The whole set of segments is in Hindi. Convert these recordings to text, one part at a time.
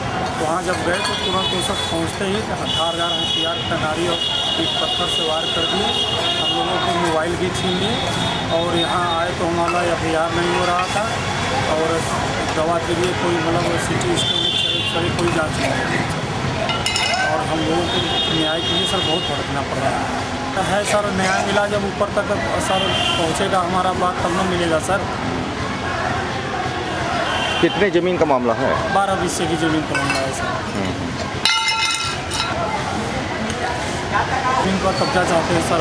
तो तुरंत वो सब पहुँचते ही धारदार हथियार कटारी और एक पत्थर से वार कर दिए। हम लोगों के मोबाइल भी छीन लिए और यहाँ आए तो हमारा एफ़ नहीं हो रहा था और दवा के लिए कोई मतलब सिटी एक्सरे कोई जाँच नहीं। और हम लोगों को न्याय के लिए सर बहुत भटकना पड़ रहा है। है सर, न्याय मिला जब ऊपर तक, सर पहुँचेगा, हमारा बात तब न मिलेगा, सर। कितने ज़मीन का मामला है? बारह बीस की ज़मीन का मामला है, सर। ज़मीन का कब्जा चाहते हैं, सर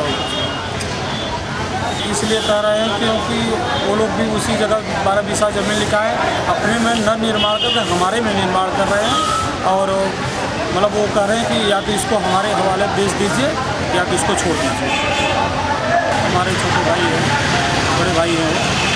इसलिए कह रहे हैं क्योंकि वो लोग भी उसी जगह बारह बीसा ज़मीन लिखा है। अपने में न निर्माण करके हमारे में निर्माण कर रहे हैं। और मतलब वो कह रहे हैं कि या तो इसको हमारे हवाले बेच दीजिए, या तो इसको छोड़ दीजिए। हमारे छोटे भाई हैं, बड़े भाई हैं।